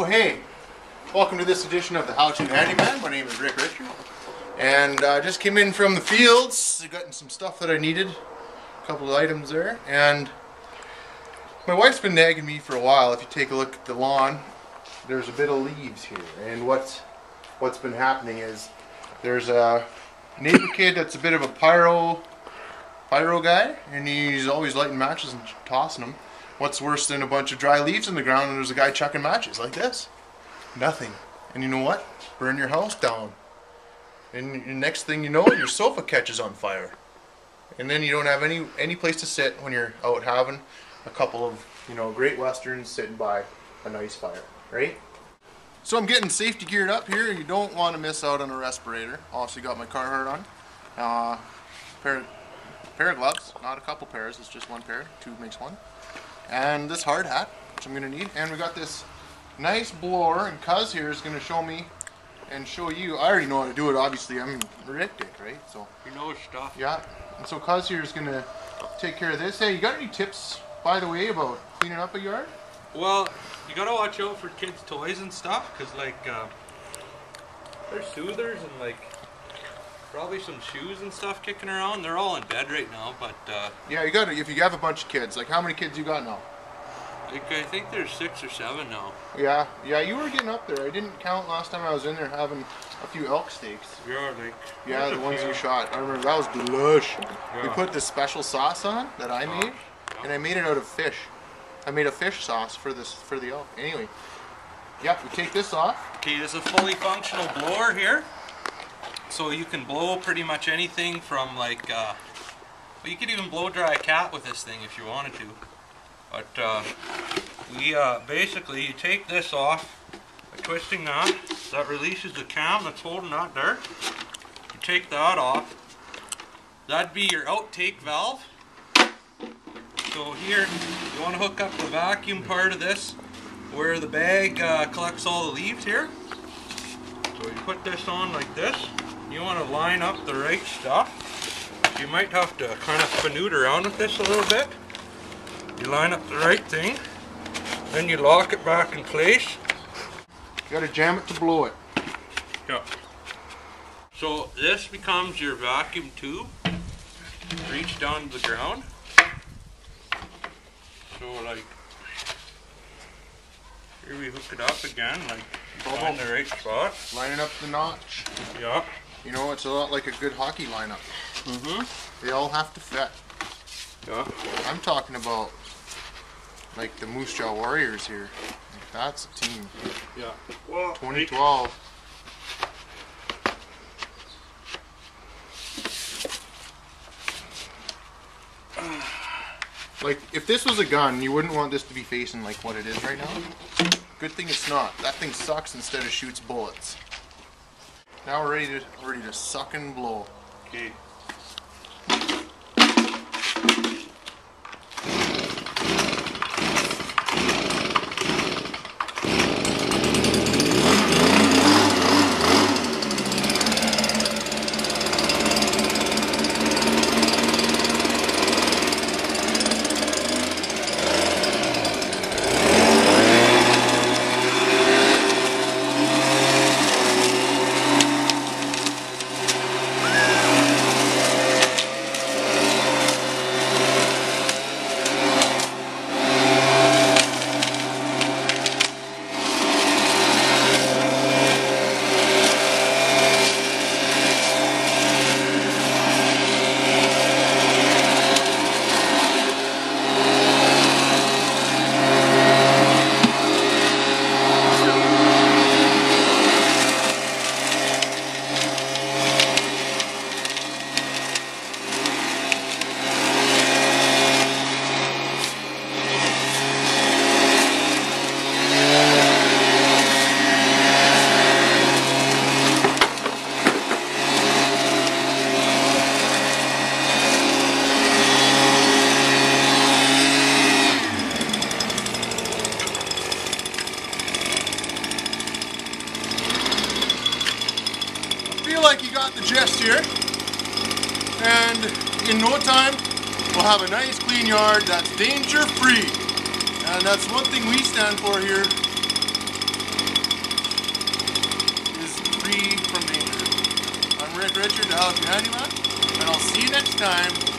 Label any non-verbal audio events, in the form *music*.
hey, welcome to this edition of the How To Handyman. My name is Rick Richard, and I uh, just came in from the fields. I got some stuff that I needed, a couple of items there, and my wife's been nagging me for a while. If you take a look at the lawn, there's a bit of leaves here, and what's what's been happening is there's a neighbor kid that's a bit of a pyro pyro guy, and he's always lighting matches and tossing them. What's worse than a bunch of dry leaves in the ground and there's a guy chucking matches like this? Nothing. And you know what? Burn your house down. And the next thing you know, your sofa catches on fire. And then you don't have any any place to sit when you're out having a couple of, you know, Great Westerns sitting by a nice fire, right? So I'm getting safety geared up here. You don't want to miss out on a respirator. Also got my Carhartt on. Uh, pair, pair of gloves, not a couple pairs, it's just one pair. Two makes one and this hard hat, which I'm going to need. And we got this nice blower, and Cuz here is going to show me and show you. I already know how to do it, obviously. I'm Rick Dick, right? So You know stuff. Yeah. And so Cuz here is going to take care of this. Hey, you got any tips, by the way, about cleaning up a yard? Well, you got to watch out for kids' toys and stuff, because, like, uh, there's soothers and, like, probably some shoes and stuff kicking around. They're all in bed right now, but uh, yeah, you got to if you have a bunch of kids. Like how many kids you got now? Like I think there's six or seven now. Yeah, yeah, you were getting up there. I didn't count last time I was in there having a few elk steaks. Yeah, like yeah, the ones few. you shot. I remember that was delicious. Yeah. We put this special sauce on that I made, yeah. and I made it out of fish. I made a fish sauce for this for the elk. Anyway, yep, we take this off. Okay, there's a fully functional blower here. So you can blow pretty much anything from like, uh, well, you could even blow dry a cat with this thing if you wanted to. But uh, we uh, basically, you take this off by twisting that. That releases the cam that's holding that there. You take that off. That'd be your outtake valve. So here, you want to hook up the vacuum part of this where the bag uh, collects all the leaves here. So you put this on like this you want to line up the right stuff. You might have to kind of fanoot around with this a little bit. You line up the right thing, then you lock it back in place. You gotta jam it to blow it. Yeah. So this becomes your vacuum tube. Reach down to the ground. So like, here we hook it up again, like find the right spot. Lining up the notch. Yeah. You know, it's a lot like a good hockey lineup. Mm-hmm. They all have to fit. Yeah. I'm talking about like the Moose Jaw Warriors here. Like, that's a team. Yeah. Well, 2012. *sighs* Like, if this was a gun, you wouldn't want this to be facing like what it is right now. Good thing it's not. That thing sucks instead of shoots bullets. Now we're ready to ready to suck and blow. Okay. feel like you got the gist here. And in no time, we'll have a nice clean yard that's danger free. And that's one thing we stand for here is free from danger. I'm Rick Richard, the House Handyman, and I'll see you next time